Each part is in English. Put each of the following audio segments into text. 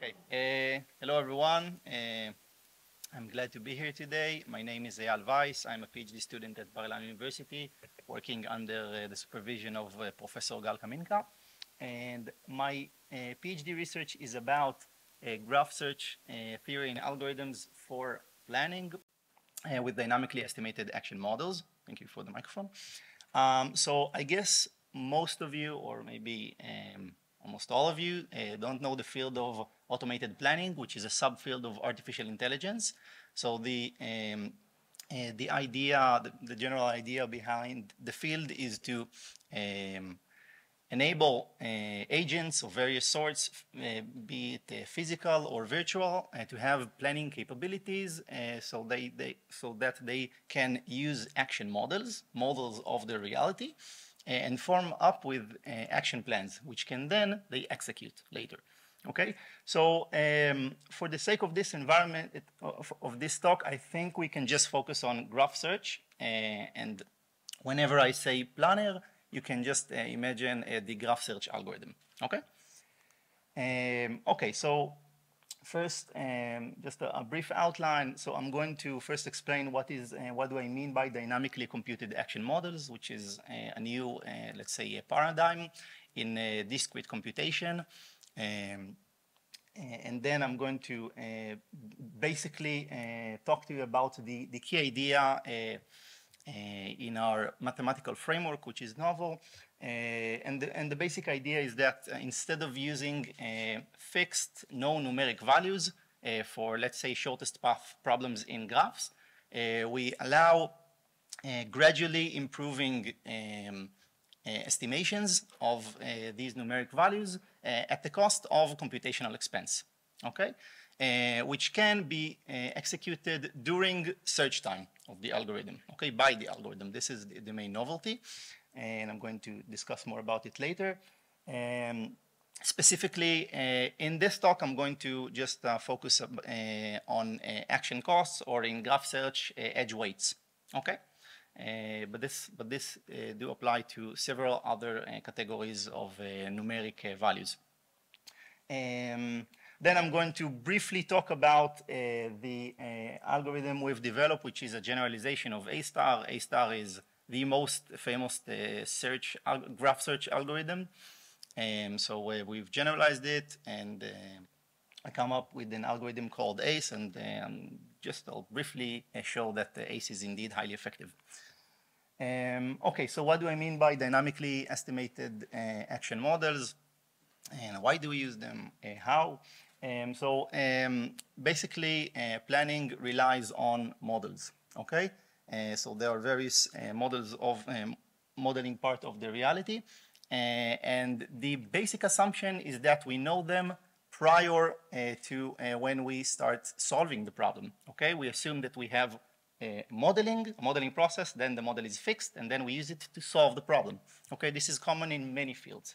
Okay. Uh, hello, everyone. Uh, I'm glad to be here today. My name is Eyal Weiss. I'm a PhD student at Bar-Ilan University, working under uh, the supervision of Professor Gal Kaminka. And my PhD research is about graph search theory and algorithms for planning with dynamically estimated action models. Thank you for the microphone. Um, so I guess most of you, or maybe um, almost all of you, uh, don't know the field of automated planning, which is a subfield of artificial intelligence. So the um, uh, the idea, the, the, general idea behind the field is to um, enable uh, agents of various sorts, uh, be it uh, physical or virtual, uh, to have planning capabilities so, they, they, so that they can use action models, models of the reality, and form up with action plans, which can then they execute later. Okay, so um, for the sake of this environment, it, of, of, this talk, I think we can just focus on graph search. Uh, and whenever I say planner, you can just uh, imagine uh, the graph search algorithm. Okay. Um, okay, so first, um, just a, a, brief outline. So I'm going to first explain what is uh, what do I mean by dynamically computed action models, which is uh, a new, uh, let's say, a paradigm in discrete computation. Um, and then I'm going to uh, basically uh, talk to you about the, the key idea uh, in our mathematical framework, which is novel. And, the, and the basic idea is that instead of using fixed, no numeric values for, let's say, shortest path problems in graphs, we allow gradually improving um, estimations of these numeric values uh, at the cost of computational expense, okay? Uh, which can be uh, executed during search time of the algorithm, okay, by the algorithm. This is the, the main novelty, and I'm going to discuss more about it later. Um, specifically, uh, in this talk, I'm going to just uh, focus uh, on action costs or in graph search edge weights, okay? but this, but this do apply to several other categories of numeric values. Um, then I'm going to briefly talk about uh, the uh, algorithm we've developed, which is a generalization of A-star. A-star is the most famous uh, search graph search algorithm. Um, so we've generalized it, and I come up with an algorithm called ACE, and um, just I'll briefly show that ACE is indeed highly effective. Um, okay, so what do I mean by dynamically estimated uh, action models? And why do we use them? Uh, how? Um, so um, basically, uh, planning relies on models, okay? Uh, so there are various uh, models of um, modeling part of the reality. Uh, and the basic assumption is that we know them prior to when we start solving the problem, okay? We assume that we have modeling, modeling process, then the model is fixed, and then we use it to solve the problem. Okay, this is common in many fields,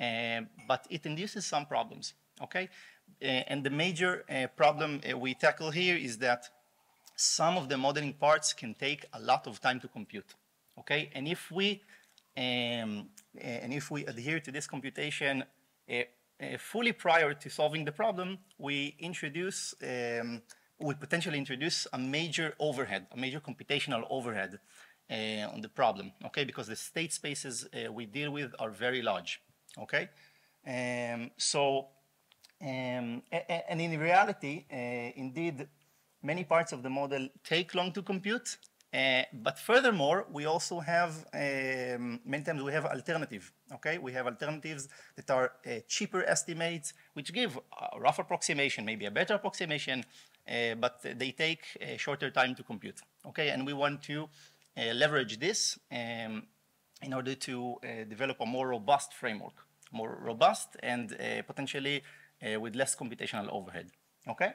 uh, but it induces some problems. Okay, uh, and the major problem we tackle here is that some of the modeling parts can take a lot of time to compute. Okay, and if we um, uh, and if we adhere to this computation fully prior to solving the problem, we introduce um, would potentially introduce a major overhead, a major computational overhead uh, on the problem, okay? Because the state spaces uh, we deal with are very large, okay? Um, so, um, and in reality, uh, indeed, many parts of the model take long to compute, uh, but furthermore, we also have, um, many times we have alternative, okay? We have alternatives that are uh, cheaper estimates, which give a rough approximation, maybe a better approximation, uh, but they take a shorter time to compute. Okay, and we want to leverage this um, in order to develop a more robust framework, more robust and potentially with less computational overhead. Okay,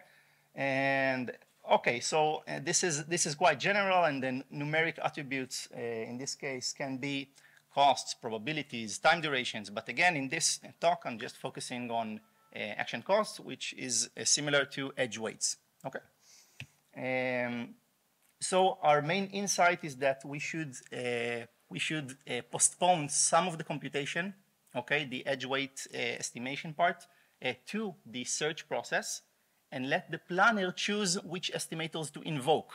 and okay, so uh, this is this is quite general, and then numeric attributes uh, in this case can be costs, probabilities, time durations. But again, in this talk, I'm just focusing on uh, action costs, which is similar to edge weights. Okay. Um, so our main insight is that we should uh, we should uh, postpone some of the computation, okay, the edge weight uh, estimation part, uh, to the search process and let the planner choose which estimators to invoke,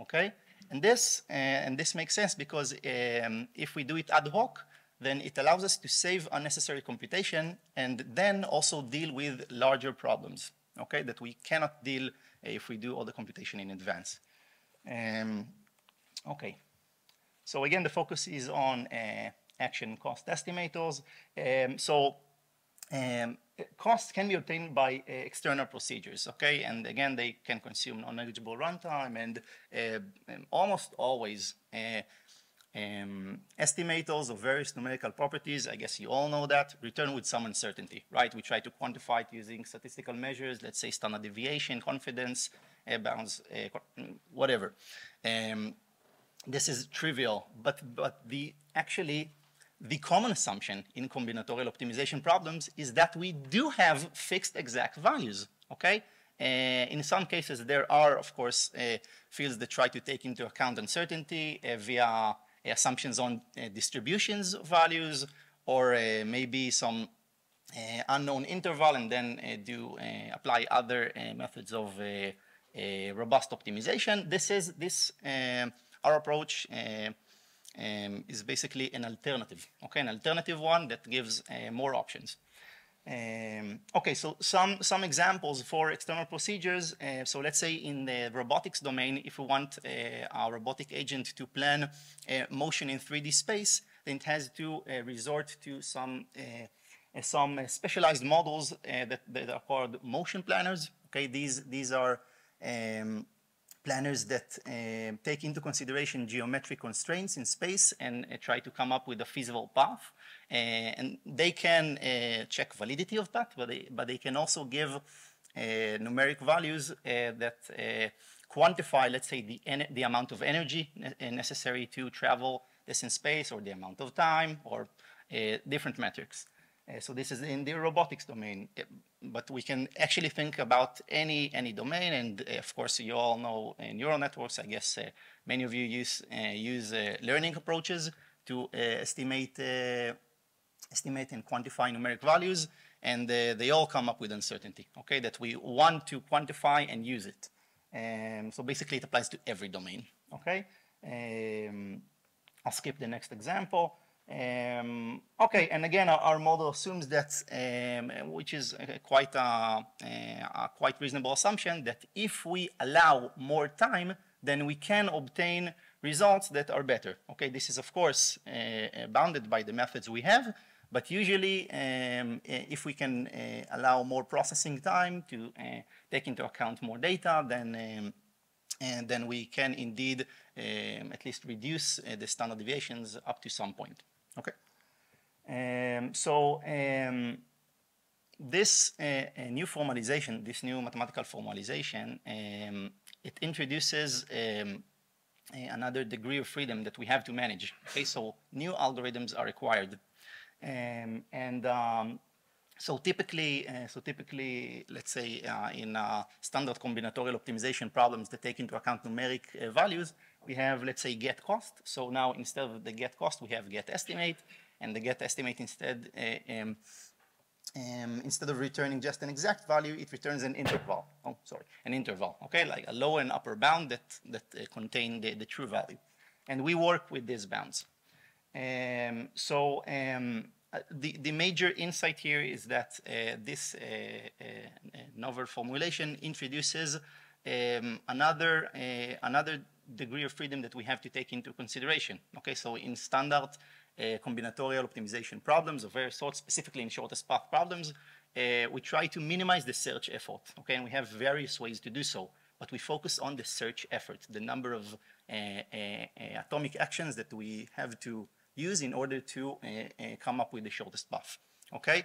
okay? And this, uh, and this makes sense because um, if we do it ad hoc, then it allows us to save unnecessary computation and then also deal with larger problems, okay, that we cannot deal if we do all the computation in advance. Um, okay, so again, the focus is on uh, action cost estimators. Um, so um, costs can be obtained by uh, external procedures, okay? And again, they can consume non-negligible runtime and uh, um, almost always uh, um, estimators of various numerical properties, I guess you all know that, return with some uncertainty, right? We try to quantify it using statistical measures, let's say standard deviation, confidence, bounds, uh, whatever. Um, this is trivial, but, but the actually the common assumption in combinatorial optimization problems is that we do have fixed exact values, okay? Uh, in some cases, there are, of course, uh, fields that try to take into account uncertainty uh, via assumptions on distributions values or maybe some unknown interval and then do apply other methods of robust optimization. This is this our approach um, is basically an alternative, okay, an alternative one that gives uh, more options. Um, okay, so some, some examples for external procedures. Uh, so let's say in the robotics domain, if we want uh, our robotic agent to plan uh, motion in 3D space, then it has to uh, resort to some, uh, some specialized models that, that, are called motion planners. Okay, these, these are um, planners that uh, take into consideration geometric constraints in space and uh, try to come up with a feasible path. Uh, and they can uh, check validity of that, but they, but they can also give uh, numeric values that quantify, let's say, the, the amount of energy necessary to travel this in space or the amount of time or different metrics. Uh, so this is in the robotics domain, uh, but we can actually think about any any domain. And uh, of course, you all know in neural networks. I guess uh, many of you use uh, use uh, learning approaches to estimate estimate and quantify numeric values, and they all come up with uncertainty. Okay, that we want to quantify and use it. Um, so basically, it applies to every domain. Okay, um, I'll skip the next example. Um, okay, and again, our, our, model assumes that, um, which is quite a, a, quite reasonable assumption, that if we allow more time, then we can obtain results that are better. Okay, this is of course uh, bounded by the methods we have, but usually um, if we can uh, allow more processing time to uh, take into account more data, then um, and then we can indeed um, at least reduce uh, the standard deviations up to some point. Okay. Um, so um, this uh, new formalization, this new mathematical formalization, um, it introduces um, another degree of freedom that we have to manage. Okay, so new algorithms are required, um, and um, so typically, uh, so typically, let's say uh, in uh, standard combinatorial optimization problems that take into account numeric uh, values, we have, let's say, get cost. So now instead of the get cost, we have get estimate, and the get estimate instead, uh, um, um, instead of returning just an exact value, it returns an interval. Oh, sorry, an interval. Okay, like a lower and upper bound that that uh, contain the, the true value, and we work with these bounds. Um, so um, uh, the, the major insight here is that uh, this uh, novel formulation introduces um, another, another degree of freedom that we have to take into consideration. Okay, so in standard uh, combinatorial optimization problems of various sorts, specifically in shortest path problems, uh, we try to minimize the search effort. Okay, and we have various ways to do so, but we focus on the search effort, the number of uh, uh, uh atomic actions that we have to use in order to uh, come up with the shortest path. Okay.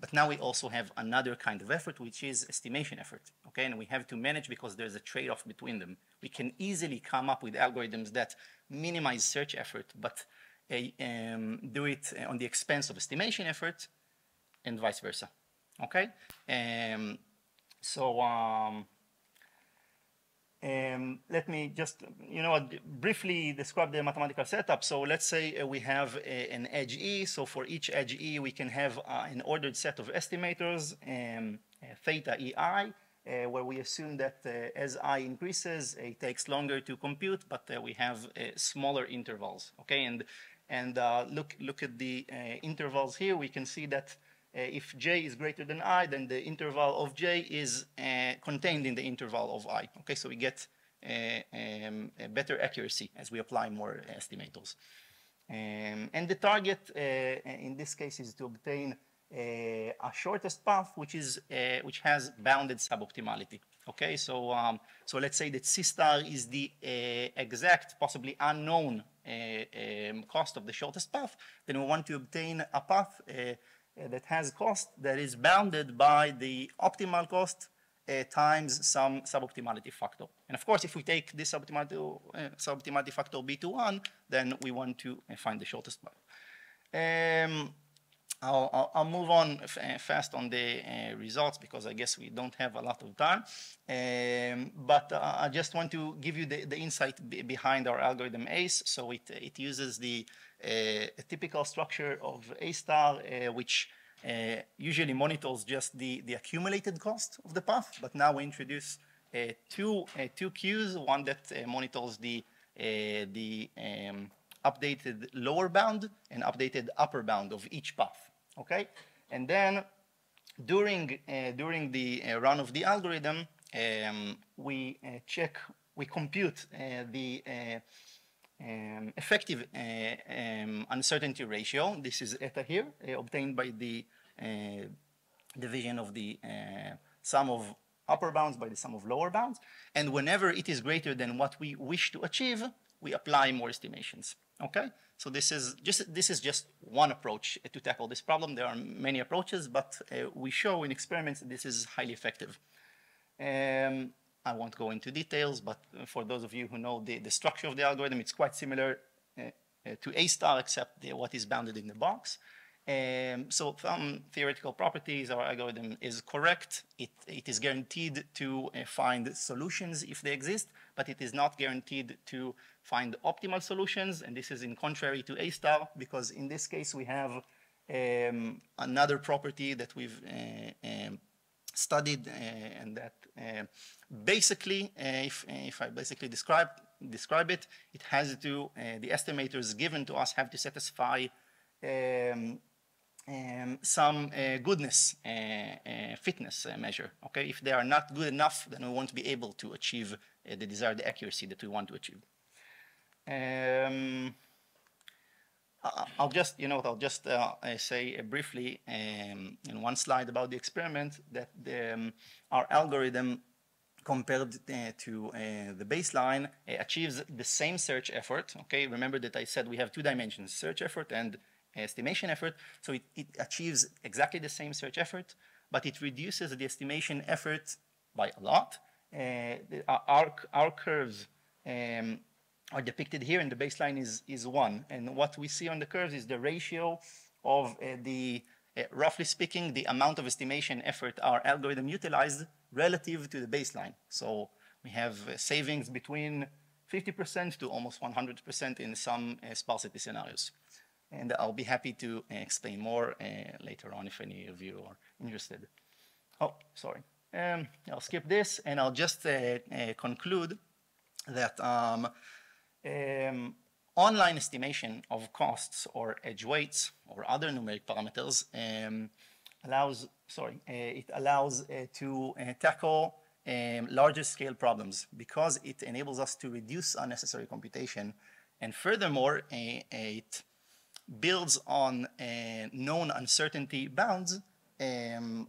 But now we also have another kind of effort, which is estimation effort. Okay, and we have to manage because there's a trade-off between them. We can easily come up with algorithms that minimize search effort, but uh, um, do it on the expense of estimation effort, and vice versa. Okay, um, so um, Um, let me just, you know, briefly describe the mathematical setup. So let's say uh, we have a, an edge E. So for each edge E, we can have uh, an ordered set of estimators, um, uh, theta EI, uh, where we assume that uh, as I increases, it takes longer to compute, but uh, we have smaller intervals, okay? And, and look, look at the intervals here. We can see that uh, if j is greater than i, then the interval of j is uh, contained in the interval of i. Okay, so we get uh, um, better accuracy as we apply more estimators. Um, and the target in this case is to obtain a shortest path which is which has bounded suboptimality. Okay, so um, so let's say that c star is the exact, possibly unknown um, cost of the shortest path. Then we want to obtain a path uh, that has cost that is bounded by the optimal cost uh, times some suboptimality factor. And of course, if we take this suboptimality, uh, suboptimality factor b to 1, then we want to uh, find the shortest path. Um, I'll, I'll, I'll, move on uh, fast on the uh, results because I guess we don't have a lot of time. Um, but uh, I just want to give you the, the insight behind our algorithm ACE. So it, it uses the typical structure of A star, which usually monitors just the, the accumulated cost of the path. But now we introduce two, two queues, one that monitors the, the um, updated lower bound and updated upper bound of each path okay? And then during, uh, during the uh, run of the algorithm, um, we uh, check, we compute uh, the uh, um, effective uh, um, uncertainty ratio. This is eta here, obtained by the division of the sum of upper bounds by the sum of lower bounds. And whenever it is greater than what we wish to achieve, we apply more estimations. Okay, so this is just this is just one approach to tackle this problem. There are many approaches, but uh, we show in experiments that this is highly effective. Um, I won't go into details, but for those of you who know the, the structure of the algorithm, it's quite similar uh, uh, to A star, except the, what is bounded in the box. Um, so some theoretical properties, our algorithm is correct. It, it is guaranteed to uh, find solutions if they exist, but it is not guaranteed to find optimal solutions. And this is in contrary to A star, because in this case we have um, another property that we've uh, um, studied uh, and that uh, basically, uh, if, if I basically describe, describe it, it has to, the estimators given to us have to satisfy um, um, some uh, goodness uh, uh, fitness measure. Okay, if they are not good enough, then we won't be able to achieve the desired accuracy that we want to achieve. Um, I'll just, you know, I'll just uh, say briefly um, in one slide about the experiment that the, um, our algorithm compared uh, to uh, the baseline achieves the same search effort. Okay, remember that I said we have two dimensions, search effort and estimation effort. So it, it achieves exactly the same search effort, but it reduces the estimation effort by a lot. Uh, the, our, our curves um, are depicted here, and the baseline is, is 1. And what we see on the curves is the ratio of uh, the, uh, roughly speaking, the amount of estimation effort our algorithm utilized relative to the baseline. So we have uh, savings between 50% to almost 100% in some uh, sparsity scenarios and I'll be happy to uh, explain more uh, later on if any of you are interested. Oh, sorry. Um, I'll skip this, and I'll just conclude that um, um, online estimation of costs or edge weights or other numeric parameters um, allows, sorry, uh, it allows uh, to uh, tackle um, larger scale problems because it enables us to reduce unnecessary computation. And furthermore, it builds on uh, known uncertainty bounds um,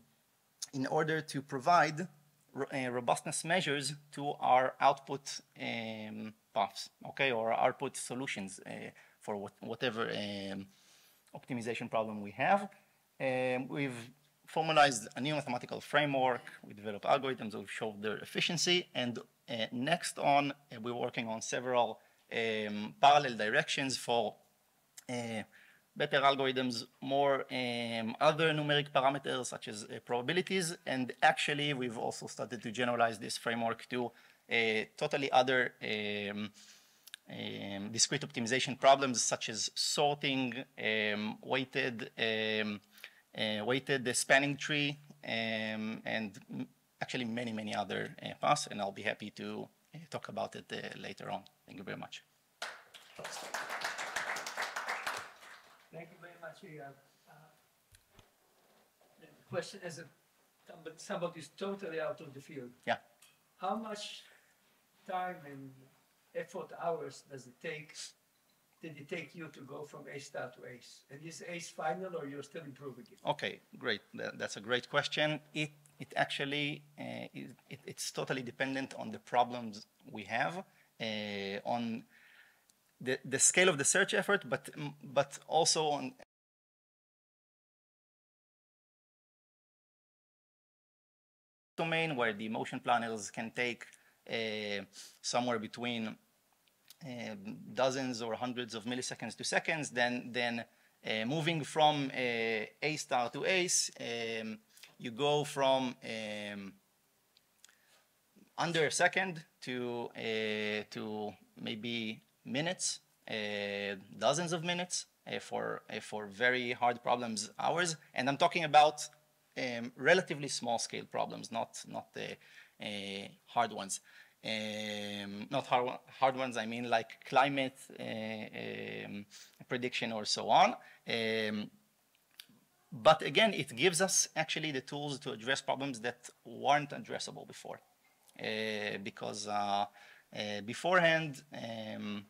in order to provide ro uh, robustness measures to our output um, paths, okay, or output solutions uh, for what, whatever um, optimization problem we have. Um, we've formalized a new mathematical framework. We developed algorithms that show their efficiency. And uh, next on, uh, we're working on several um, parallel directions for uh, better algorithms, more um, other numeric parameters such as uh, probabilities. And actually, we've also started to generalize this framework to totally other um, um, discrete optimization problems such as sorting, um, weighted, um, uh, weighted spanning tree, um, and actually many, many other uh, paths, and I'll be happy to uh, talk about it uh, later on. Thank you very much. Thank you very. Uh, The question is, if somebody- somebody's totally out of the field. Yeah. How much time and effort hours does it take, did it take you to go from A star to ACE? And is ACE final or you're still improving it? Okay, great. That's a great question. It, it actually, uh, it, it's totally dependent on the problems we have, uh, on the, the scale of the search effort, but, but also on domain where the motion planners can take uh, somewhere between um, dozens or hundreds of milliseconds to seconds, then, then uh, moving from uh, A star to ACE, um, you go from um, under a second to, uh, to maybe minutes, uh, dozens of minutes uh, for, uh, for very hard problems, hours. And I'm talking about um, relatively small scale problems, not, not the uh, hard ones. Um, not hard, hard ones, I mean like climate uh, um, prediction or so on. Um, but again, it gives us actually the tools to address problems that weren't addressable before. Uh, because uh, uh, beforehand, um,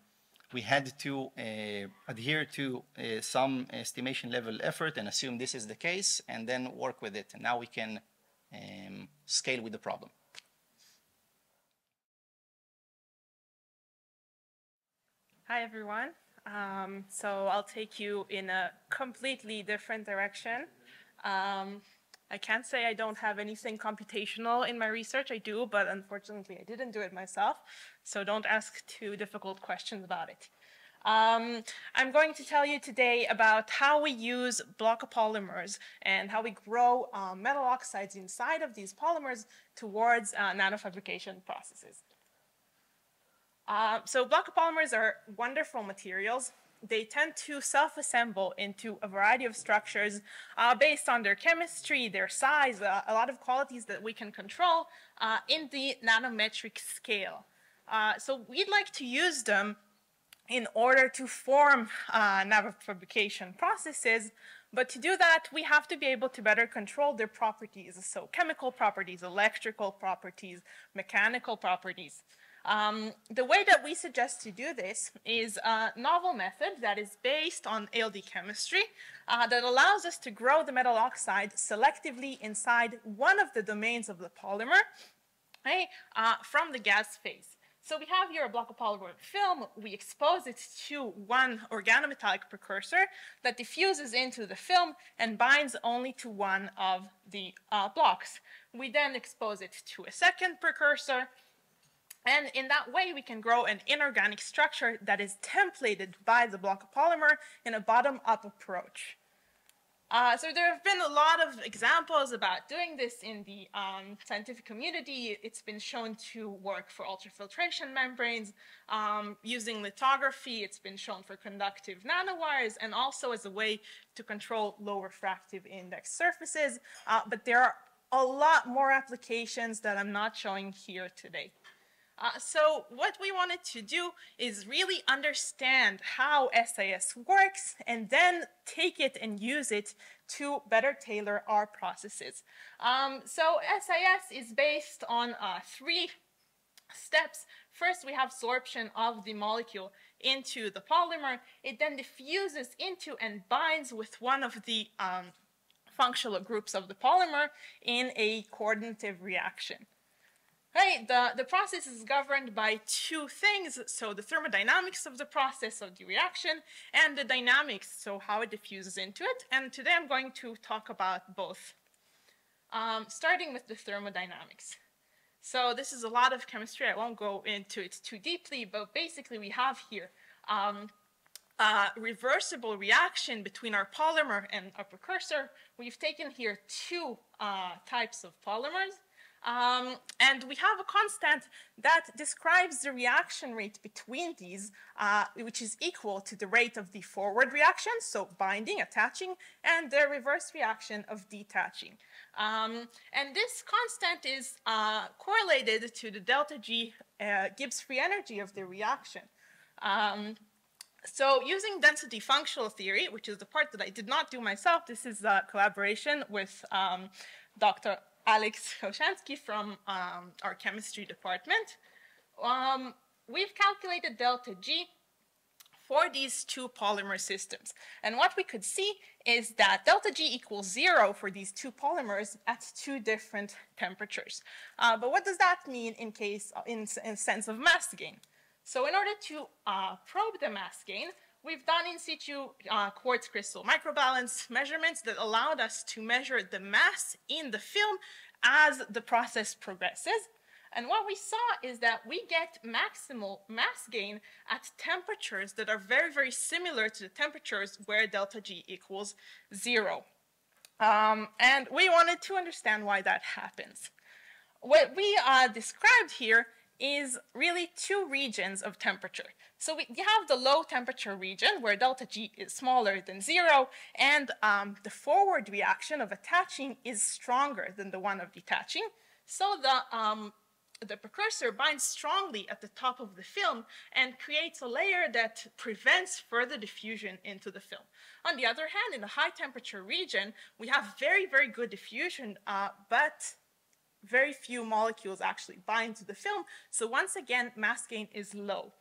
we had to uh, adhere to uh, some estimation level effort and assume this is the case and then work with it. And now we can um, scale with the problem. Hi, everyone. Um, so I'll take you in a completely different direction. Um, I can't say I don't have anything computational in my research. I do, but unfortunately, I didn't do it myself. So don't ask too difficult questions about it. Um, I'm going to tell you today about how we use block polymers and how we grow um, metal oxides inside of these polymers towards uh, nanofabrication processes. Uh, so block polymers are wonderful materials. They tend to self-assemble into a variety of structures uh, based on their chemistry, their size, uh, a lot of qualities that we can control uh, in the nanometric scale. Uh, so we'd like to use them in order to form uh, nanofabrication processes, but to do that, we have to be able to better control their properties, so chemical properties, electrical properties, mechanical properties. Um, the way that we suggest to do this is a novel method that is based on ALD chemistry uh, that allows us to grow the metal oxide selectively inside one of the domains of the polymer okay, uh, from the gas phase. So we have here a block copolymer film. We expose it to one organometallic precursor that diffuses into the film and binds only to one of the uh, blocks. We then expose it to a second precursor and in that way, we can grow an inorganic structure that is templated by the block polymer in a bottom-up approach. Uh, so there have been a lot of examples about doing this in the um, scientific community. It's been shown to work for ultrafiltration membranes. Um, using lithography, it's been shown for conductive nanowires and also as a way to control low refractive index surfaces. Uh, but there are a lot more applications that I'm not showing here today. Uh, so what we wanted to do is really understand how SIS works and then take it and use it to better tailor our processes. Um, so SIS is based on uh, three steps. First, we have absorption of the molecule into the polymer. It then diffuses into and binds with one of the um, functional groups of the polymer in a coordinative reaction. Right, the, the process is governed by two things. So the thermodynamics of the process of the reaction and the dynamics, so how it diffuses into it. And today I'm going to talk about both. Um, starting with the thermodynamics. So this is a lot of chemistry. I won't go into it too deeply, but basically we have here um, a reversible reaction between our polymer and our precursor. We've taken here two uh, types of polymers. Um, and we have a constant that describes the reaction rate between these, uh, which is equal to the rate of the forward reaction, so binding, attaching, and the reverse reaction of detaching. Um, and this constant is uh, correlated to the delta G uh, Gibbs free energy of the reaction. Um, so using density functional theory, which is the part that I did not do myself, this is a collaboration with um, Dr. Alex Koshansky from um, our chemistry department. Um, we've calculated delta G for these two polymer systems. And what we could see is that delta G equals zero for these two polymers at two different temperatures. Uh, but what does that mean in case, in, in sense of mass gain? So in order to uh, probe the mass gain, we've done in situ uh, quartz crystal microbalance measurements that allowed us to measure the mass in the film as the process progresses. And what we saw is that we get maximal mass gain at temperatures that are very, very similar to the temperatures where delta G equals zero. Um, and we wanted to understand why that happens. What we uh, described here is really two regions of temperature. So we have the low temperature region where delta G is smaller than zero, and um, the forward reaction of attaching is stronger than the one of detaching. So the, um, the precursor binds strongly at the top of the film and creates a layer that prevents further diffusion into the film. On the other hand, in the high temperature region, we have very, very good diffusion, uh, but very few molecules actually bind to the film. So once again, mass gain is low.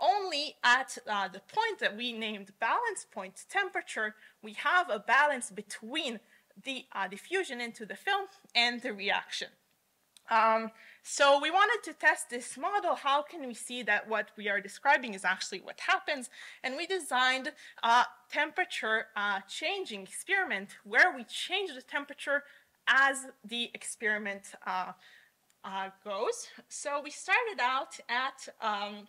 Only at uh, the point that we named balance point temperature, we have a balance between the uh, diffusion into the film and the reaction. Um, so we wanted to test this model. How can we see that what we are describing is actually what happens? And we designed a temperature uh, changing experiment where we change the temperature as the experiment uh, uh, goes. So we started out at, um,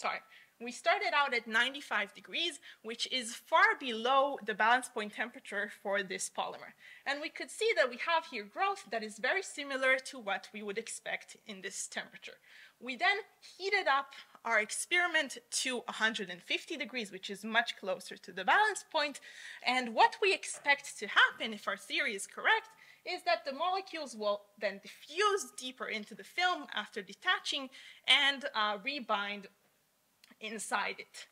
sorry, we started out at 95 degrees, which is far below the balance point temperature for this polymer. And we could see that we have here growth that is very similar to what we would expect in this temperature. We then heated up our experiment to 150 degrees, which is much closer to the balance point. And what we expect to happen, if our theory is correct, is that the molecules will then diffuse deeper into the film after detaching and uh, rebind inside it.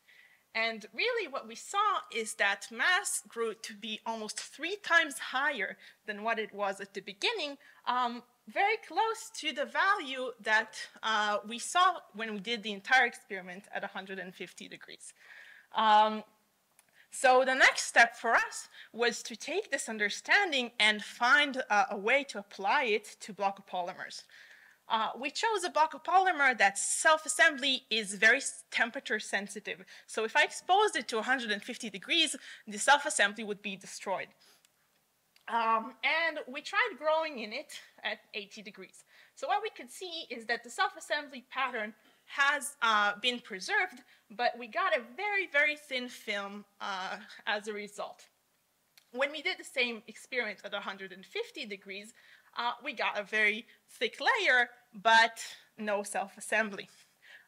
And really what we saw is that mass grew to be almost three times higher than what it was at the beginning, um, very close to the value that uh, we saw when we did the entire experiment at 150 degrees. Um, so the next step for us was to take this understanding and find uh, a way to apply it to block polymers. Uh, we chose a block copolymer that self-assembly is very temperature sensitive. So if I exposed it to 150 degrees, the self-assembly would be destroyed. Um, and we tried growing in it at 80 degrees. So what we could see is that the self-assembly pattern has uh, been preserved, but we got a very, very thin film uh, as a result. When we did the same experiment at 150 degrees, uh, we got a very thick layer, but no self-assembly.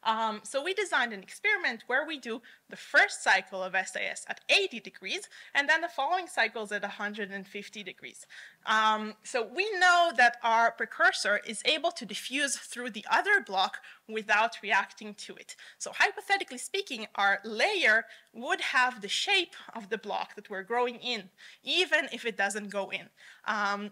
Um, so we designed an experiment where we do the first cycle of SIS at 80 degrees and then the following cycles at 150 degrees. Um, so we know that our precursor is able to diffuse through the other block without reacting to it. So hypothetically speaking, our layer would have the shape of the block that we're growing in, even if it doesn't go in. Um,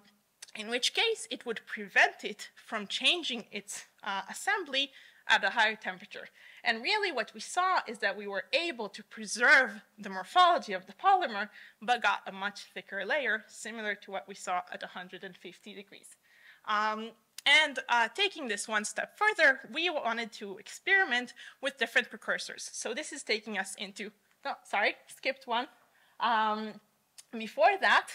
in which case it would prevent it from changing its uh, assembly at a higher temperature. And really what we saw is that we were able to preserve the morphology of the polymer, but got a much thicker layer, similar to what we saw at 150 degrees. Um, and uh, taking this one step further, we wanted to experiment with different precursors. So this is taking us into, oh, sorry, skipped one. Um, before that,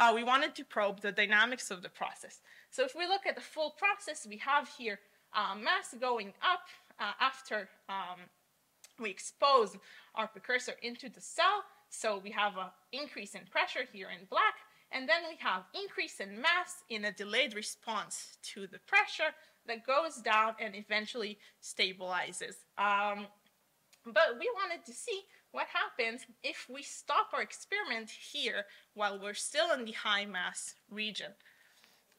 uh, we wanted to probe the dynamics of the process. So if we look at the full process, we have here uh, mass going up uh, after um, we expose our precursor into the cell. So we have an increase in pressure here in black. And then we have increase in mass in a delayed response to the pressure that goes down and eventually stabilizes. Um, but we wanted to see what happens if we stop our experiment here while we're still in the high mass region.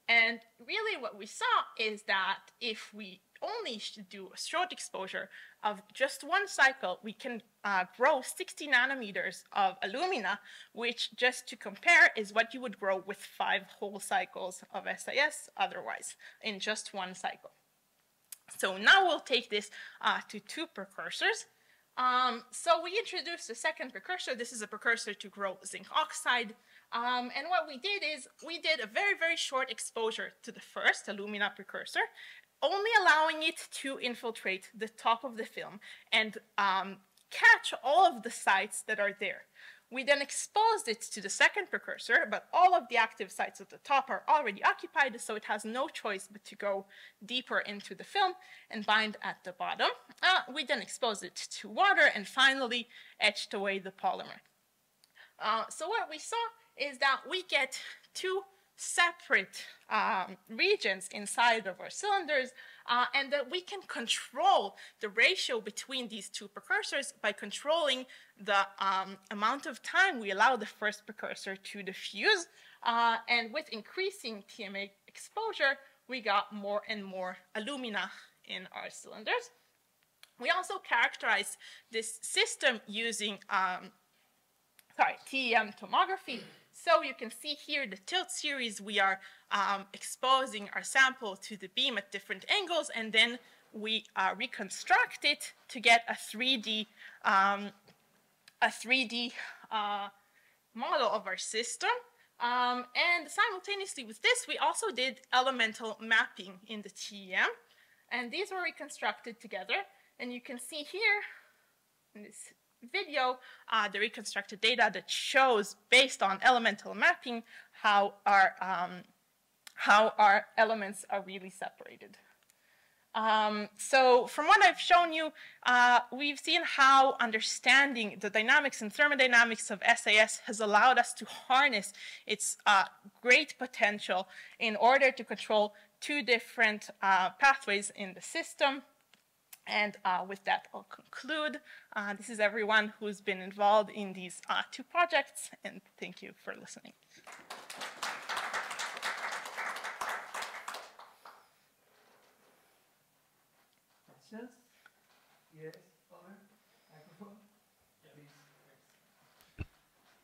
And really what we saw is that if we only do a short exposure of just one cycle, we can uh, grow 60 nanometers of alumina, which just to compare is what you would grow with five whole cycles of SIS otherwise in just one cycle. So now we'll take this uh, to two precursors. Um, so we introduced a second precursor. This is a precursor to grow zinc oxide. Um, and what we did is we did a very, very short exposure to the first alumina precursor, only allowing it to infiltrate the top of the film and um, catch all of the sites that are there. We then exposed it to the second precursor, but all of the active sites at the top are already occupied, so it has no choice but to go deeper into the film and bind at the bottom. Uh, we then exposed it to water and finally etched away the polymer. Uh, so what we saw is that we get two separate um, regions inside of our cylinders uh, and that we can control the ratio between these two precursors by controlling the um, amount of time we allow the first precursor to diffuse. Uh, and with increasing TMA exposure, we got more and more alumina in our cylinders. We also characterized this system using um, sorry, TEM tomography so you can see here the tilt series, we are um, exposing our sample to the beam at different angles, and then we uh, reconstruct it to get a 3D, um, a 3D uh, model of our system. Um, and simultaneously with this, we also did elemental mapping in the TEM, and these were reconstructed together. And you can see here in this video, uh, the reconstructed data that shows, based on elemental mapping, how our, um, how our elements are really separated. Um, so from what I've shown you, uh, we've seen how understanding the dynamics and thermodynamics of SIS has allowed us to harness its uh, great potential in order to control two different uh, pathways in the system. And uh, with that, I'll conclude. Uh, this is everyone who's been involved in these uh, two projects, and thank you for listening. Questions? Yes? Please.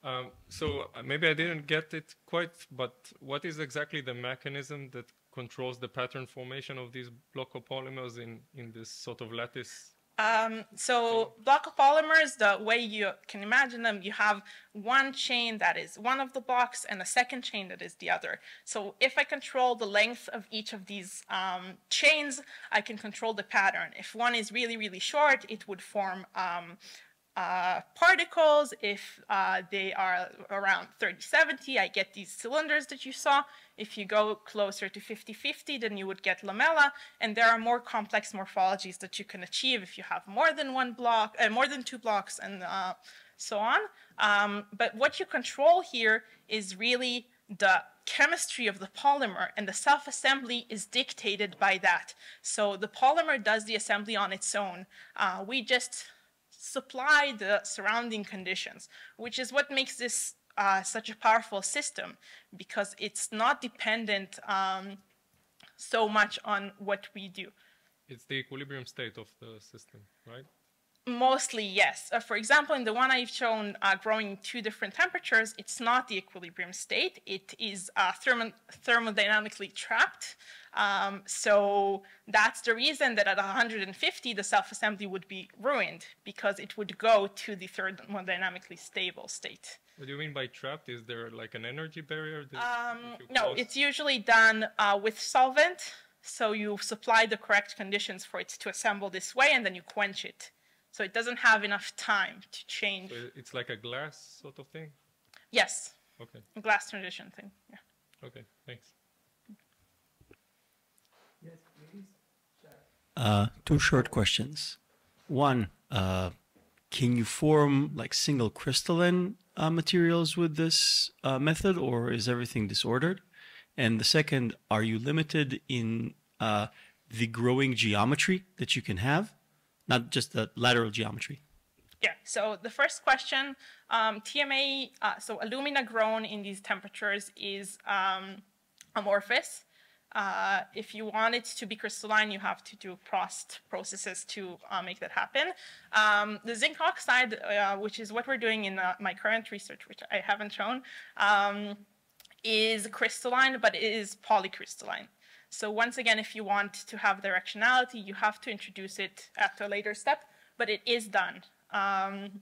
Um, so uh, maybe I didn't get it quite, but what is exactly the mechanism that controls the pattern formation of these block polymers in, in this sort of lattice? Um, so block polymers, the way you can imagine them, you have one chain that is one of the blocks and a second chain that is the other. So if I control the length of each of these um, chains, I can control the pattern. If one is really, really short, it would form um, uh, particles. If uh, they are around 3070, I get these cylinders that you saw. If you go closer to 50-50, then you would get lamella. And there are more complex morphologies that you can achieve if you have more than one block, uh, more than two blocks, and uh, so on. Um, but what you control here is really the chemistry of the polymer and the self-assembly is dictated by that. So the polymer does the assembly on its own. Uh, we just supply the surrounding conditions, which is what makes this uh, such a powerful system because it's not dependent um, so much on what we do. It's the equilibrium state of the system, right? Mostly, yes. Uh, for example, in the one I've shown uh, growing two different temperatures, it's not the equilibrium state. It is uh, thermo thermodynamically trapped. Um, so that's the reason that at 150, the self-assembly would be ruined because it would go to the thermodynamically stable state. What do you mean by trapped? Is there like an energy barrier? Um, no, it's usually done uh, with solvent. So you supply the correct conditions for it to assemble this way, and then you quench it. So it doesn't have enough time to change. So it's like a glass sort of thing? Yes. Okay. A glass transition thing, yeah. Okay, thanks. Yes, please. Uh, two short questions. One, uh, can you form like single crystalline uh, materials with this uh, method, or is everything disordered? And the second, are you limited in uh, the growing geometry that you can have, not just the lateral geometry? Yeah, so the first question, um, TMA, uh, so alumina grown in these temperatures is um, amorphous. Uh, if you want it to be crystalline, you have to do frost processes to uh, make that happen. Um, the zinc oxide, uh, which is what we're doing in uh, my current research, which I haven't shown, um, is crystalline, but it is polycrystalline. So once again, if you want to have directionality, you have to introduce it at a later step, but it is done. Um,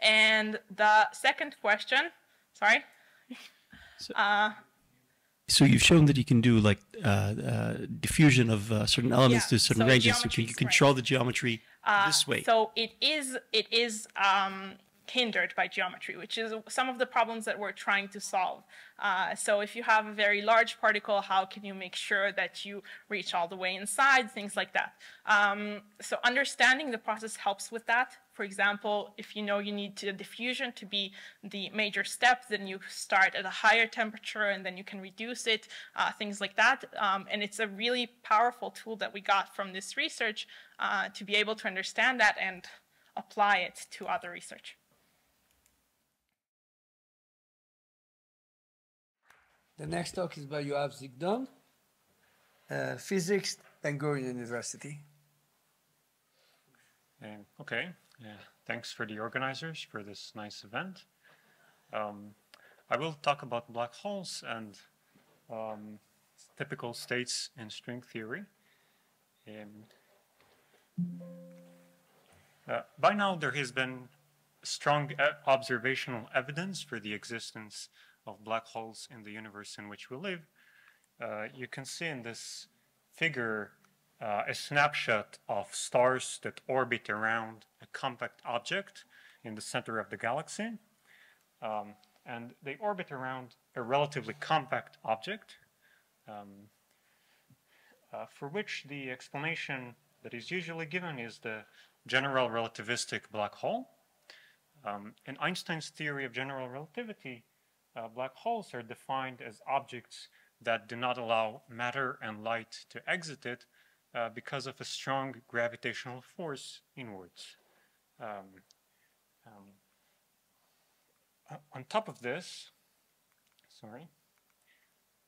and the second question, sorry. So- uh, So you've shown that you can do like uh, uh, diffusion of uh, certain elements Yeah, to certain so ranges. So geometry you control the geometry Uh, this way. So it is it is um, hindered by geometry, which is some of the problems that we're trying to solve. Uh, so if you have a very large particle, how can you make sure that you reach all the way inside? Things like that. Um, so understanding the process helps with that. For example, if you know you need to, diffusion to be the major step, then you start at a higher temperature and then you can reduce it, uh, things like that. Um, and it's a really powerful tool that we got from this research uh, to be able to understand that and apply it to other research. The next talk is by Yoav Zigdon, uh, physics, Ben Gurion University. Um, okay, yeah, thanks for the organizers for this nice event. Um, I will talk about black holes and um, typical states in string theory. Um, uh, by now, there has been strong e- observational evidence for the existence of black holes in the universe in which we live. Uh, you can see in this figure uh, a snapshot of stars that orbit around a compact object in the center of the galaxy. Um, and they orbit around a relatively compact object, um, uh, for which the explanation that is usually given is the general relativistic black hole. Um, in Einstein's theory of general relativity, uh, black holes are defined as objects that do not allow matter and light to exit it uh, because of a strong gravitational force inwards. Um, um, on top of this, sorry,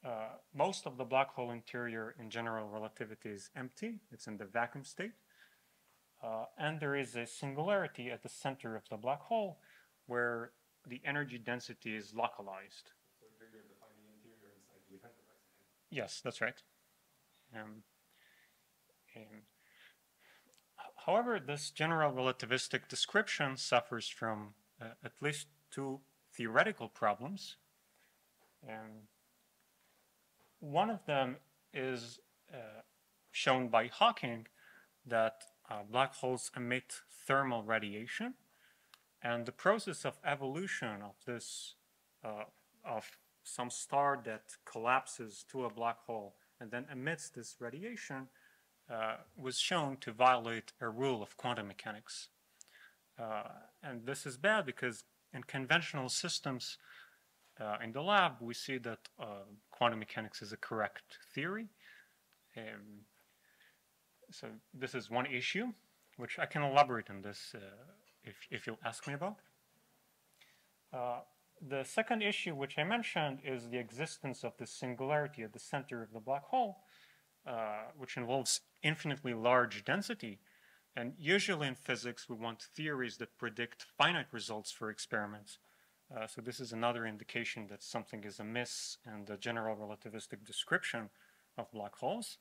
uh, most of the black hole interior in general relativity is empty. It's in the vacuum state. Uh, and there is a singularity at the center of the black hole where the energy density is localized. Yes, that's right. Um, um, however, this general relativistic description suffers from uh, at least two theoretical problems. Um, one of them is uh, shown by Hawking that uh, black holes emit thermal radiation, and the process of evolution of this uh, of some star that collapses to a black hole and then emits this radiation was shown to violate a rule of quantum mechanics. Uh, and this is bad because in conventional systems uh, in the lab, we see that uh, quantum mechanics is a correct theory. Um, so this is one issue, which I can elaborate on this uh, if, if you'll ask me about. Uh, the second issue, which I mentioned, is the existence of this singularity at the center of the black hole, uh, which involves infinitely large density. And usually in physics, we want theories that predict finite results for experiments. Uh, so this is another indication that something is amiss in the general relativistic description of black holes.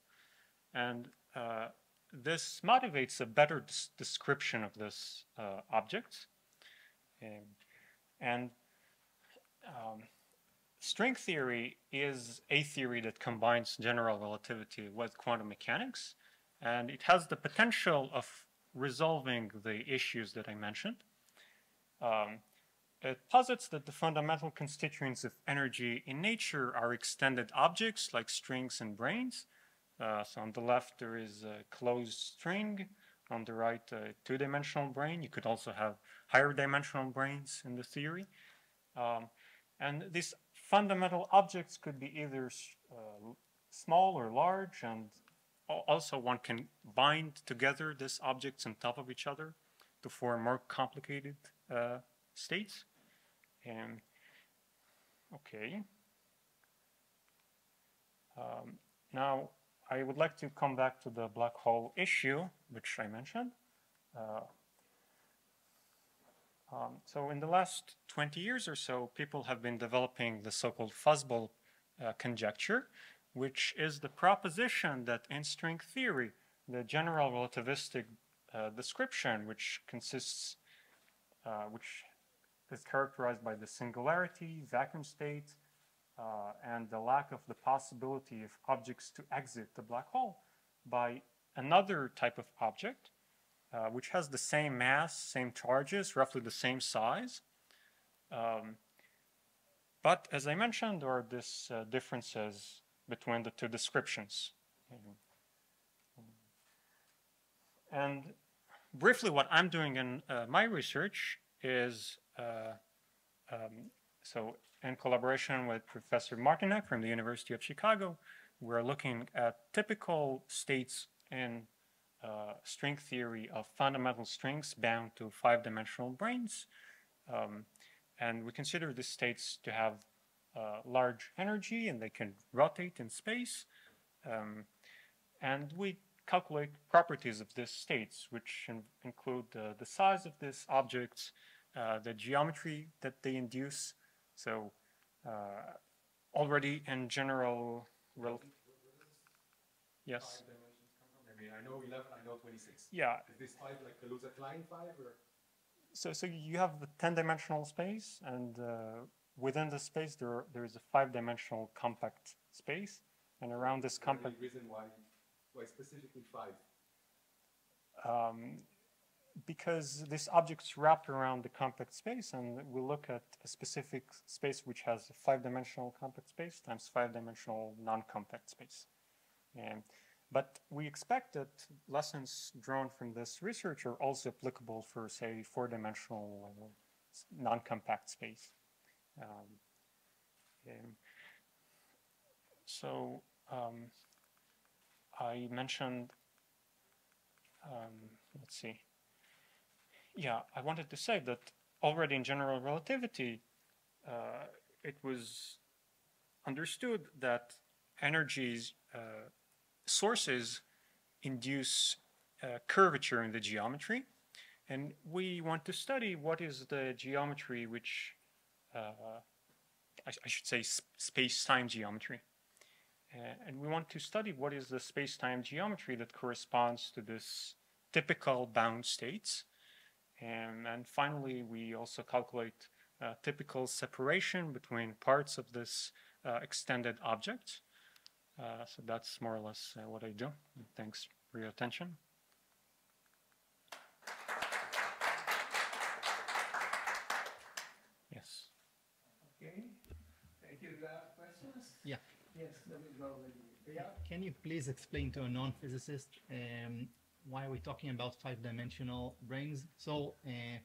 And uh, this motivates a better des- description of this uh, object. Um, and um, string theory is a theory that combines general relativity with quantum mechanics, and it has the potential of resolving the issues that I mentioned. Um, it posits that the fundamental constituents of energy in nature are extended objects like strings and branes. Uh, so on the left there is a closed string, on the right a two-dimensional brane. You could also have higher dimensional branes in the theory. Um, and these fundamental objects could be either uh, small or large, and also one can bind together these objects on top of each other to form more complicated uh, states. And okay. Um, now, I would like to come back to the black hole issue, which I mentioned. Uh, um, so in the last 20 years or so, people have been developing the so-called fuzzball uh, conjecture, which is the proposition that in string theory, the general relativistic uh, description, which consists, uh, which is characterized by the singularity, vacuum state, uh, and the lack of the possibility of objects to exit the black hole by another type of object, uh, which has the same mass, same charges, roughly the same size. Um, but as I mentioned, there are these uh, differences between the two descriptions. And briefly, what I'm doing in uh, my research is uh, um, so in collaboration with Professor Martinec from the University of Chicago, we're looking at typical states in uh, string theory of fundamental strings bound to five-dimensional branes. Um, and we consider these states to have uh, large energy and they can rotate in space. Um, and we calculate properties of these states, which in- include uh, the size of these objects, uh, the geometry that they induce. So uh, already in general, rel- yes, I mean, I know 11, I know 26. yeah. Is this five like Kaluza Klein five or? So, so you have the 10-dimensional space, and uh, within the space there there is a five-dimensional compact space, and around this compact... Any reason why, why specifically five? um, because this object's wrapped around the compact space, and we look at a specific space which has a five-dimensional compact space times five-dimensional non-compact space. And, but we expect that lessons drawn from this research are also applicable for, say, four-dimensional uh, non-compact space. Um, so um, I mentioned, um, let's see. Yeah, I wanted to say that already in general relativity, uh, it was understood that energies uh, sources induce uh, curvature in the geometry, and we want to study what is the geometry which I, I should say s- space-time geometry. Uh, and we want to study what is the space-time geometry that corresponds to this typical bound states. And, and finally, we also calculate uh, typical separation between parts of this uh, extended object. Uh, so that's more or less uh, what I do. Thanks for your attention. Yes. Okay, thank you. Do you have questions? Yeah. Yes, let me go with you. Yeah, Can you please explain to a non-physicist um, why are we talking about five-dimensional branes? So, uh,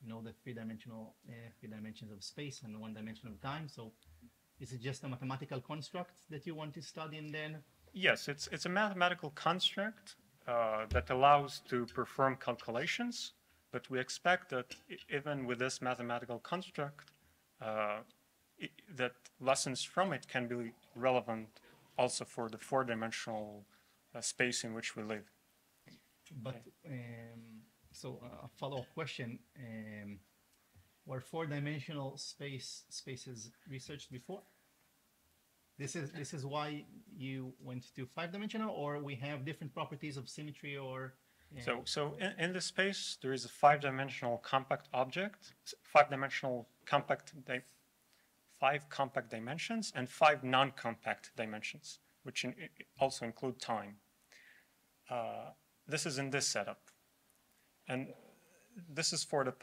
you know the three-dimensional, uh, three dimensions of space and one dimension of time. So, is it just a mathematical construct that you want to study and then? Yes, it's, it's a mathematical construct uh, that allows to perform calculations, but we expect that even with this mathematical construct, uh, i- that lessons from it can be relevant also for the four-dimensional uh, space in which we live. But um, so uh, a follow-up question: um, Were four-dimensional space spaces researched before? This is this is why you went to five-dimensional, or we have different properties of symmetry, or uh, So, so in, in the space, there is a five-dimensional compact object, five-dimensional compact, di- five compact dimensions, and five non-compact dimensions, which in, also include time. Uh, this is in this setup, and this is for the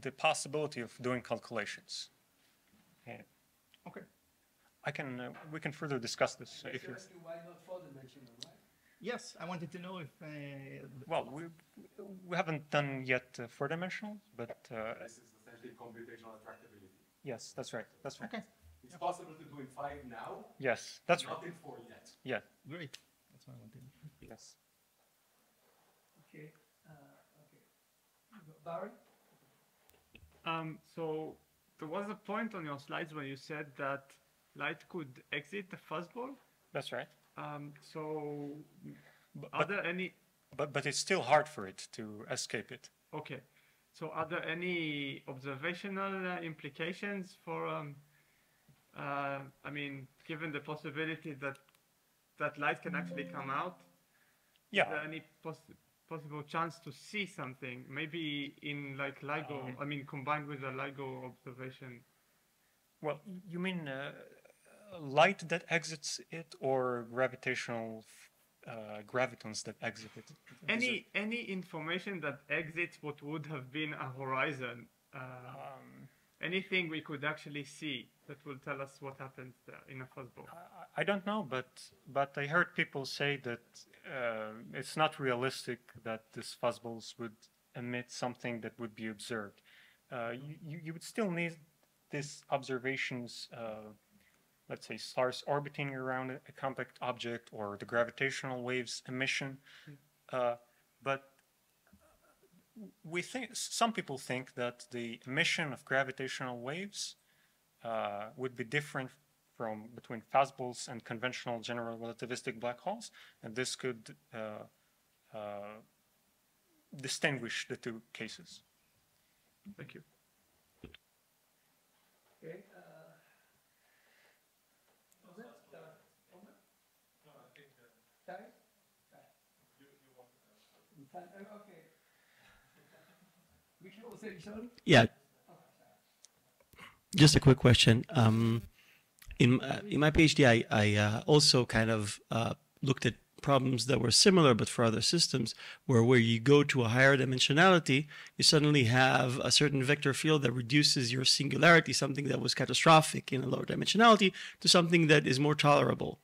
the possibility of doing calculations. And okay. I can uh, we can further discuss this uh, if you. Ask you why not four dimensional, right? Yes, I wanted to know if, uh, Well, we, we haven't done yet uh, four dimensional, but uh, This is essentially computational attractability. Yes, that's right. That's right. okay, It's possible to do in five now, Yes, that's right. not in four yet. Yeah, great. That's what I wanted. yes. Okay, uh, okay. Barry? Um, so there was a point on your slides where you said that light could exit the fuzzball. That's right. Um, so But, are but, there any? but, but it's still hard for it to escape it. Okay, so are there any observational uh, implications for? Um, uh, I mean, given the possibility that that light can actually come out, is there Yeah, any poss- possible chance to see something? Maybe in like LIGO. Um, I mean, combined with a LIGO observation. well, you mean uh, light that exits it or gravitational uh, gravitons that exit it? Is it- any any information that exits what would have been a horizon uh, um, anything we could actually see that will tell us what happens there in a fuzzball I- I don't know, but but I heard people say that uh, it's not realistic that these fuzzballs would emit something that would be observed. Uh, you, you you would still need these observations, uh, let's say stars orbiting around a, a compact object or the gravitational waves emission. Uh, but we think some people think that the emission of gravitational waves uh, would be different from between fuzzballs and conventional general relativistic black holes, and this could uh, uh, distinguish the two cases. thank you Okay, uh. was it, uh, Omer? Ty? Ty. Ty, uh, Okay. Which one was it, sorry? Yeah. Just a quick question. Um, in uh, in my PhD, I I uh, also kind of uh, looked at problems that were similar but for other systems, where where you go to a higher dimensionality, you suddenly have a certain vector field that reduces your singularity, something that was catastrophic in a lower dimensionality, to something that is more tolerable.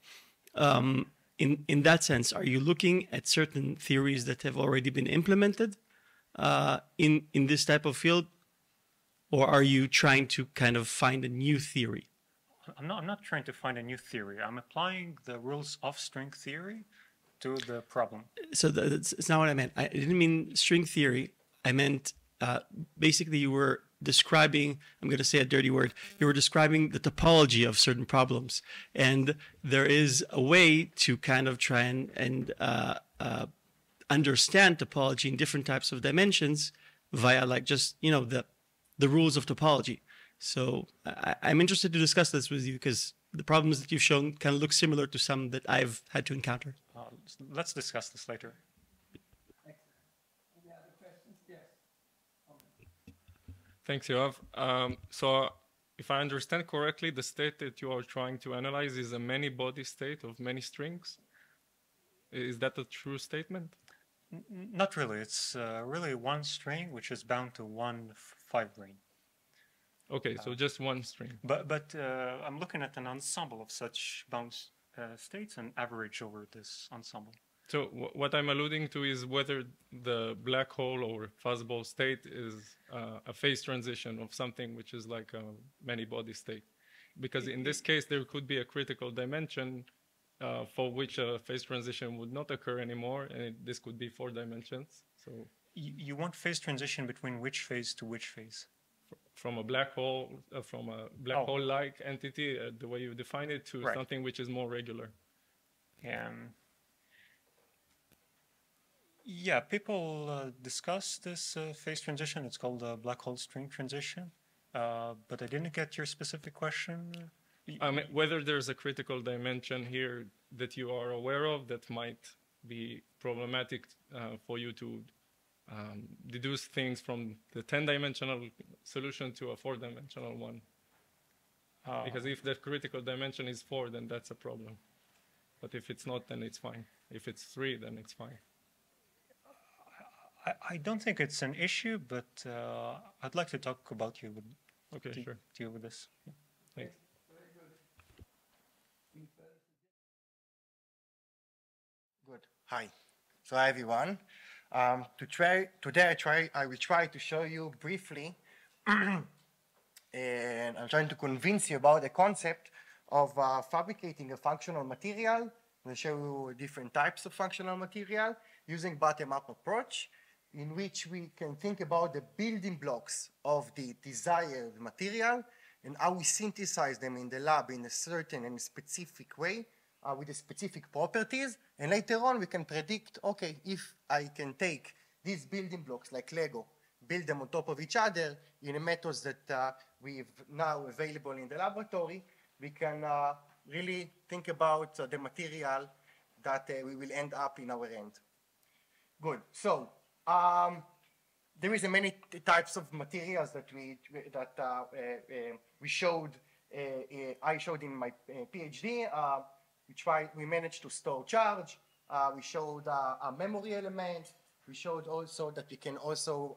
Um, in in that sense, are you looking at certain theories that have already been implemented uh, in in this type of field, or are you trying to kind of find a new theory? I'm not, I'm not trying to find a new theory. I'm applying the rules of string theory to the problem. So that's, that's not what I meant. I didn't mean string theory. I meant uh, basically you were describing. I'm going to say a dirty word. You were describing the topology of certain problems, and there is a way to kind of try and and uh, uh, understand topology in different types of dimensions via like just you know the the rules of topology. So I, I'm interested to discuss this with you because the problems that you've shown kind of look similar to some that I've had to encounter. Uh, let's discuss this later. Any other questions? Yes. Thanks, Yoav. Um, so, if I understand correctly, the state that you are trying to analyze is a many body state of many strings. Is that a true statement? N- Not really. It's uh, really one string which is bound to one f- five brane. Okay, so just one string. But but uh, I'm looking at an ensemble of such bound uh, states and average over this ensemble. So wh- what I'm alluding to is whether the black hole or fuzzball state is uh, a phase transition of something which is like a many body state. Because in this case, there could be a critical dimension uh, for which a phase transition would not occur anymore, and it, this could be four dimensions. So You, you want phase transition between which phase to which phase? from a black hole, uh, from a black Oh. hole-like entity, uh, the way you define it, to Right. something which is more regular. Um, yeah, people uh, discuss this uh, phase transition. It's called a black hole string transition. Uh, but I didn't get your specific question. I mean, whether there's a critical dimension here that you are aware of that might be problematic uh, for you to um, deduce things from the 10-dimensional solution to a four-dimensional one. uh, Because if the critical dimension is four, then that's a problem. But if it's not, then it's fine. If it's three, then it's fine. I, I don't think it's an issue, but uh, I'd like to talk about you with Okay, de- sure. deal with this. Thanks. Good. Hi. So hi everyone. Um, to try today, I try. I will try to show you briefly, and I'm trying to convince you about the concept of uh, fabricating a functional material. I'll show you different types of functional material using bottom-up approach, in which we can think about the building blocks of the desired material and how we synthesize them in the lab in a certain and specific way uh, with specific properties. And later on, we can predict, okay, if I can take these building blocks like Lego, build them on top of each other in a methods that uh, we've now available in the laboratory, we can uh, really think about uh, the material that uh, we will end up in our end. Good. So um, there is many types of materials that we that uh, uh, uh we showed. Uh, I showed in my PhD. we tried. We managed to store charge. we showed a memory element. We showed also that we can also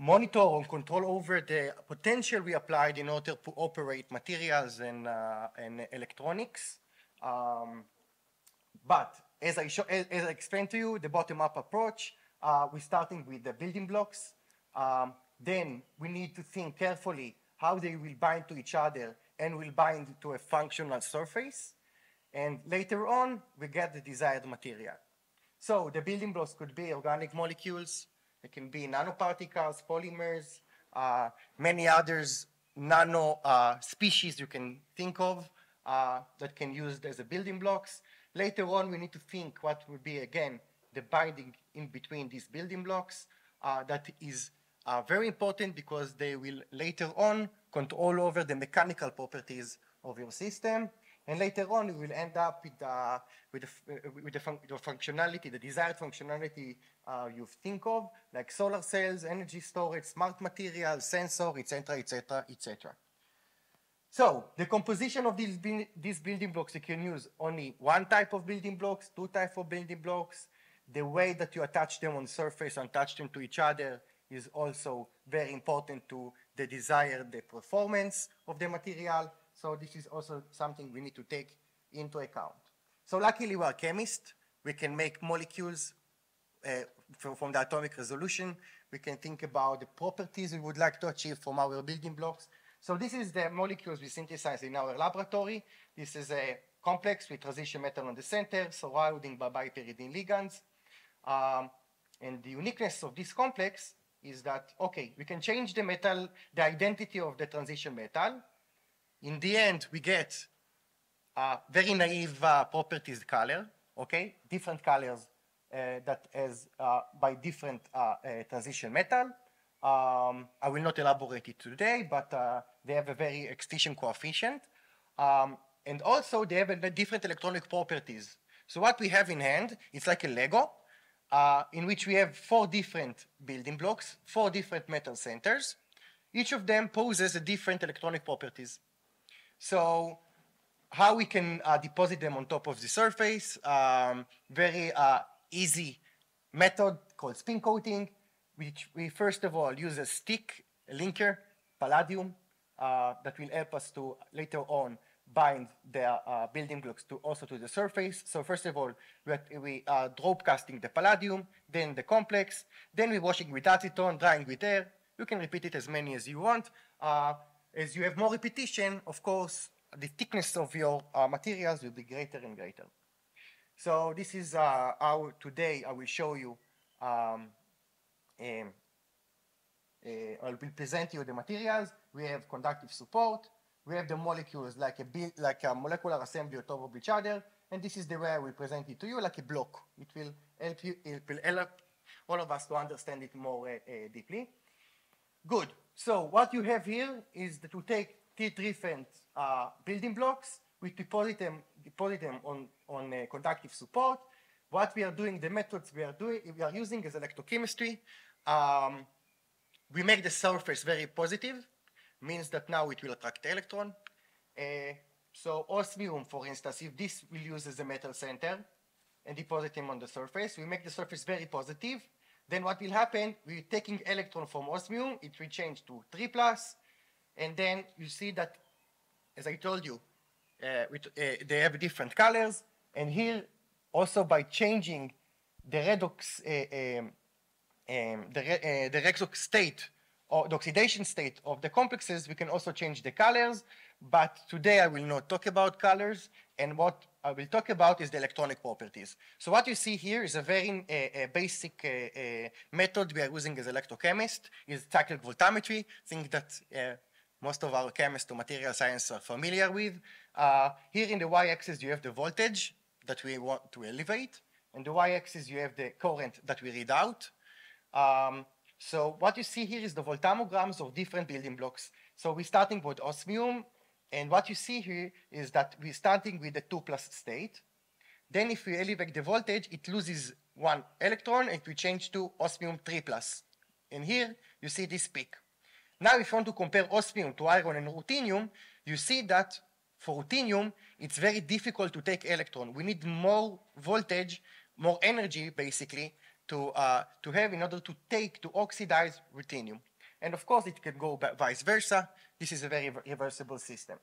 monitor and control over the potential we applied in order to operate materials and, uh, and electronics. Um, but as I, show, as, I explained to you, the bottom-up approach, uh, we're starting with the building blocks. Um, then we need to think carefully how they will bind to each other and will bind to a functional surface. And later on, we get the desired material. So the building blocks could be organic molecules, it can be nanoparticles, polymers, uh, many others nano uh, species you can think of uh, that can use as a building blocks. Later on, we need to think what would be, again, the binding in between these building blocks. Uh, that is uh, very important because they will later on control over the mechanical properties of your system. And later on, we will end up with, uh, with, the, uh, with the, fun the, functionality, the desired functionality uh, you think of, like solar cells, energy storage, smart materials, sensor, etc., etc., etc. So the composition of these, these building blocks, you can use only one type of building blocks, two type of building blocks. The way that you attach them on surface and attach them to each other is also very important to the desired the performance of the material. So this is also something we need to take into account. So luckily we're chemists. We can make molecules uh, from, from, the atomic resolution. We can think about the properties we would like to achieve from our building blocks. So this is the molecules we synthesize in our laboratory. This is a complex with transition metal on the center, surrounding by bipyridine ligands. Um, and the uniqueness of this complex is that, okay, we can change the metal, the identity of the transition metal, in the end, we get uh, very naive uh, properties color, okay? Different colors uh, that is uh, by different uh, uh, transition metal. Um, I will not elaborate it today, but they have a very extinction coefficient. Um, and also they have a, different electronic properties. So what we have in hand, it's like a Lego, in which we have four different building blocks, four different metal centers. Each of them poses a different electronic properties. So how we can uh, deposit them on top of the surface, um, very uh, easy method called spin coating, which we first of all use a stick, a linker, palladium, uh, that will help us to later on bind the uh, building blocks to also to the surface. So first of all, we, we are drop casting the palladium, then the complex, then we're washing with acetone, drying with air. You can repeat it as many as you want. Uh, as you have more repetition, of course, the thickness of your uh, materials will be greater and greater. So this is uh, how today I will show you, um, um, uh, I will present you the materials. We have conductive support. We have the molecules like a, like a molecular assembly on top of each other. And this is the way I will present it to you like a block. It will help you, it will help all of us to understand it more uh, uh, deeply. Good. So what you have here is that we take three different uh, building blocks, we deposit them, deposit them on, on uh, conductive support. What we are doing, the methods we are doing, we are using is electrochemistry. Um, we make the surface very positive, means that now it will attract electron. Uh, so osmium, for instance, if this will use as a metal center and deposit them on the surface, we make the surface very positive, then what will happen, we're taking electron from osmium, it will change to 3 plus, and then you see that, as I told you, uh, with, uh, they have different colors, and here also by changing the redox, uh, um, um, the, uh, the redox state or the oxidation state of the complexes, we can also change the colors. But today I will not talk about colors, and what I will talk about is the electronic properties. So what you see here is a very uh, basic uh, uh, method we are using as electrochemist, is cyclic voltammetry, thing that uh, most of our chemists or material science are familiar with. Uh, here in the y-axis you have the voltage that we want to elevate, and the y-axis you have the current that we read out. Um, so what you see here is the voltammograms of different building blocks. So we're starting with osmium, and what you see here is that we're starting with the 2 plus state. Then if we elevate the voltage, it loses one electron, and we change to osmium 3 plus. And here you see this peak. Now if you want to compare osmium to iron and ruthenium, you see that for ruthenium, it's very difficult to take electron. We need more voltage, more energy, basically, to, uh, to have in order to take, to oxidize ruthenium. And of course, it can go vice versa. This is a very reversible system.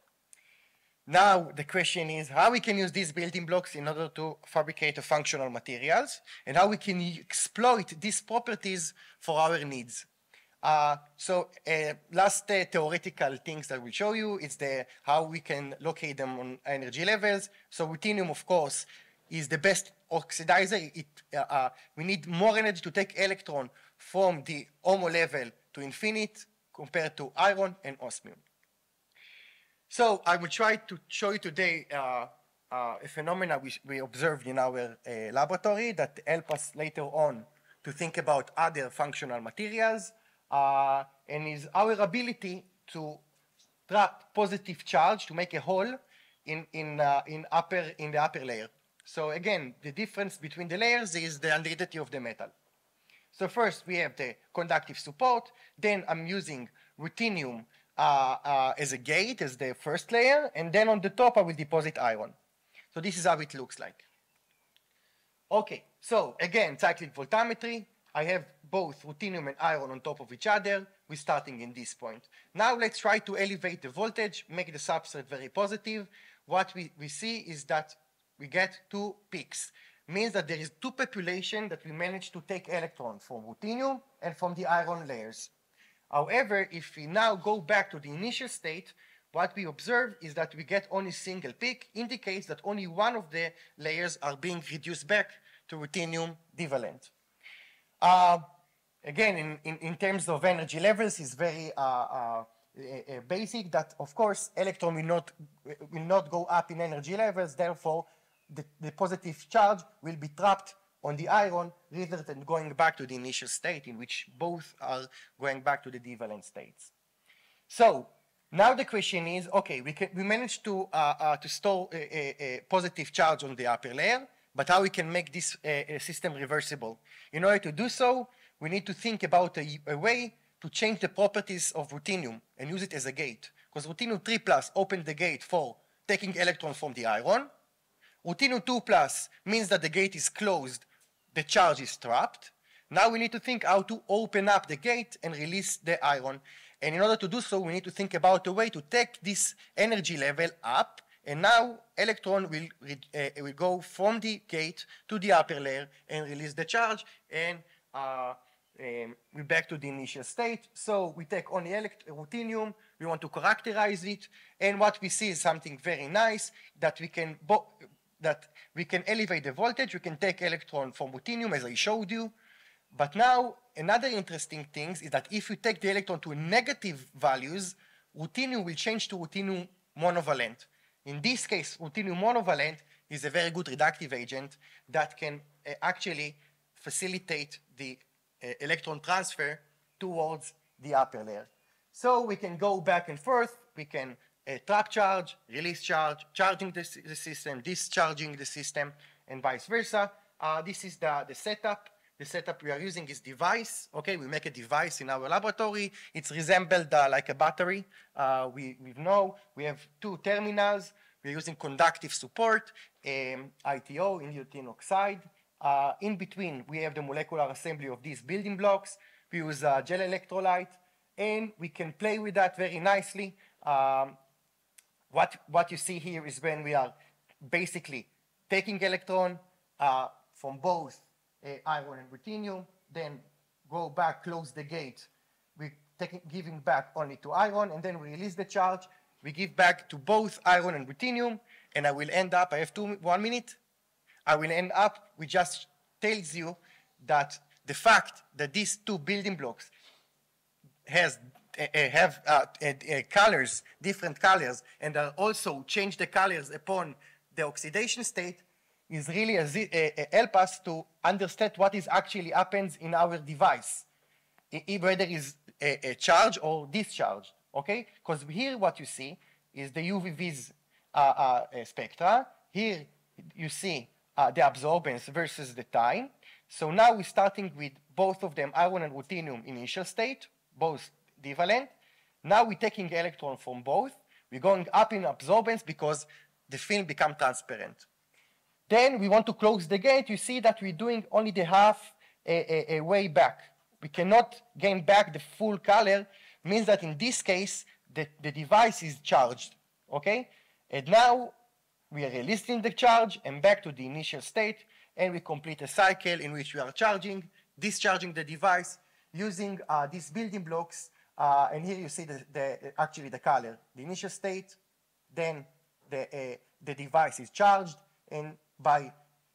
Now, the question is how we can use these building blocks in order to fabricate functional materials and how we can exploit these properties for our needs. Uh, so uh, last uh, theoretical things that we'll show you is the how we can locate them on energy levels. So ruthenium, of course, is the best oxidizer. It, uh, uh, we need more energy to take electron from the HOMO level to infinite compared to iron and osmium. So I will try to show you today uh, uh, a phenomena we, we observed in our uh, laboratory that help us later on to think about other functional materials uh, and is our ability to trap positive charge to make a hole in, in, in, upper, in the upper layer. So again, the difference between the layers is the aldehyde of the metal. So first we have the conductive support, then I'm using ruthenium uh, uh, as a gate, as the first layer, and then on the top I will deposit iron. So this is how it looks like. Okay, so again, cyclic voltammetry. I have both ruthenium and iron on top of each other. We're starting in this point. Now let's try to elevate the voltage, make the substrate very positive. What we, we see is that we get two peaks means that there is two population that we manage to take electrons from ruthenium and from the iron layers. However, if we now go back to the initial state, what we observe is that we get only single peak, indicates that only one of the layers are being reduced back to ruthenium divalent. Uh, again, in, in, in, terms of energy levels, it's very uh, uh, basic that, of course, electron will not, will not go up in energy levels, therefore the, the positive charge will be trapped on the iron rather than going back to the initial state in which both are going back to the divalent states. So now the question is, okay, we, can, we managed to, uh, uh, to store a, a, a, positive charge on the upper layer, but how we can make this uh, system reversible? In order to do so, we need to think about a, a way to change the properties of ruthenium and use it as a gate. Because ruthenium 3 plus opened the gate for taking electrons from the iron, Ruthenium 2 plus means that the gate is closed, the charge is trapped. Now we need to think how to open up the gate and release the iron. And in order to do so, we need to think about a way to take this energy level up. And now electron will, uh, will go from the gate to the upper layer and release the charge. And uh, um, we're back to the initial state. So we take only ruthenium, we want to characterize it. And what we see is something very nice that we can that we can elevate the voltage, we can take electron from ruthenium, as I showed you. But now, another interesting thing is that if you take the electron to negative values, ruthenium will change to ruthenium monovalent. In this case, ruthenium monovalent is a very good reductive agent that can uh, actually facilitate the uh, electron transfer towards the upper layer. So we can go back and forth, we can a trap charge, release charge, charging the, the, system, discharging the system, and vice versa. Uh, this is the, the setup. The setup we are using is device. Okay, we make a device in our laboratory. It's resembled uh, like a battery. Uh, we, we know we have two terminals. We're using conductive support, um, ITO, indium oxide. Uh, in between, we have the molecular assembly of these building blocks. We use uh, gel electrolyte, and we can play with that very nicely. Um, what, what you see here is when we are basically taking electron, uh, from both uh, iron and ruthenium, then go back, close the gate. We taking giving back only to iron, and then we release the charge. We give back to both iron and ruthenium, and I will end up. I have two one minute. I will end up. We just tells you that the fact that these two building blocks has have uh, colors, different colors, and also change the colors upon the oxidation state is really a, help us to understand what is actually happens in our device, whether is a, a charge or discharge. Okay, because here what you see is the UV-Vis uh, uh, spectra. Here you see uh, the absorbance versus the time. So now we're starting with both of them, iron and ruthenium initial state, both divalent. Now we're taking electron from both. We're going up in absorbance because the film become transparent. Then we want to close the gate. You see that we're doing only the half a, a, a way back. We cannot gain back the full color. Means that in this case, the, the device is charged. Okay? And now we are releasing the charge and back to the initial state, and we complete a cycle in which we are charging, discharging the device using uh, these building blocks. Uh, and here you see the, the, actually the color, the initial state, then the, uh, the device is charged, and by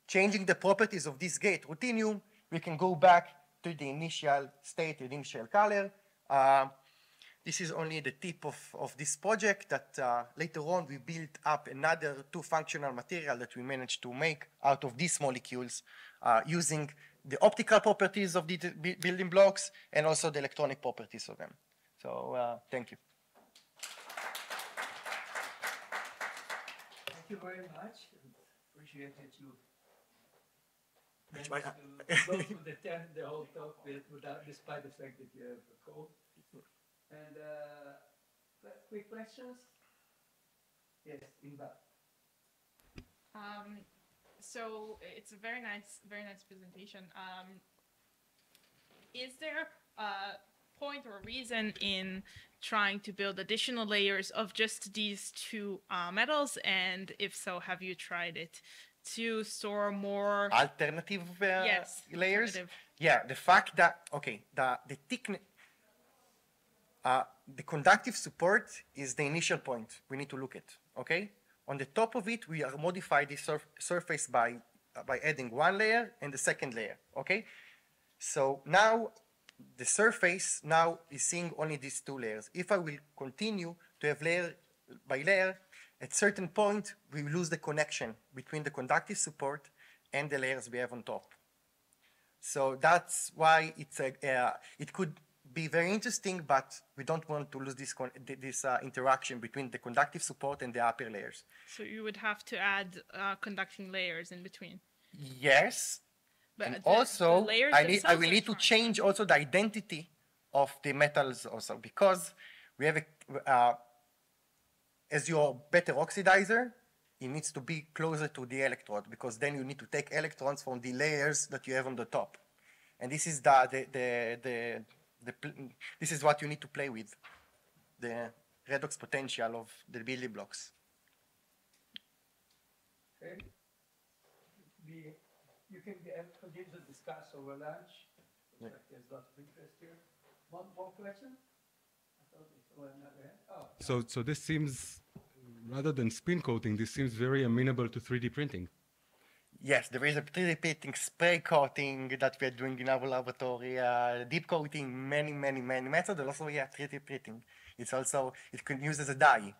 changing the properties of this gate, ruthenium, we can go back to the initial state, the initial color. Uh, this is only the tip of, of this project that uh, later on we built up another two functional material that we managed to make out of these molecules uh, using the optical properties of the building blocks and also the electronic properties of them. So uh, thank you. Thank you very much. and Appreciate that you Which managed I- to go through the ten, the whole talk with, without, despite the fact that you have a cold. And, uh, quick questions? Yes, Inbal. Um, so it's a very nice, very nice presentation. Um, is there a point or reason in trying to build additional layers of just these two uh, metals? And if so, have you tried it to store more? Alternative uh, yes, layers? alternative. Yeah, the fact that, okay, the, the thickness, uh, the conductive support is the initial point we need to look at, okay? On the top of it, we are modify the surf surface by, uh, by adding one layer and the second layer, okay? So now the surface now is seeing only these two layers. If I will continue to have layer by layer, at certain point, we lose the connection between the conductive support and the layers we have on top. So that's why it's a, uh, it could be very interesting, but we don't want to lose this, con- this uh, interaction between the conductive support and the upper layers. So you would have to add uh, conducting layers in between. Yes, But and the- also the I need I will are need to change also the identity of the metals also because we have a uh, as your better oxidizer, it needs to be closer to the electrode because then you need to take electrons from the layers that you have on the top, and this is the the the, the, the pl- this is what you need to play with, the redox potential of the building blocks. Okay? We, you can continue to discuss over lunch. Looks like there's lots of interest here. One, one question? I thought we saw another hand. Oh, So, so this seems, rather than spin coating, this seems very amenable to 3D printing. Yes, there is a 3D printing, spray coating that we are doing in our laboratory, uh, dip coating, many, many, many methods, and also, yeah, 3D printing. It's also, it can use as a dye.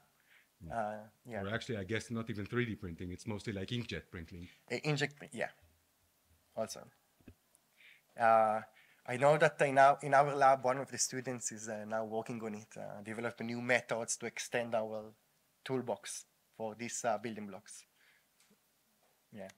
Uh, yeah, Or actually, I guess not even 3D printing. It's mostly like inkjet printing. uh, inkjet, print, yeah, also. Uh, I know that in our, in our lab, one of the students is uh, now working on it, uh, developing new methods to extend our toolbox for these uh, building blocks. Yeah.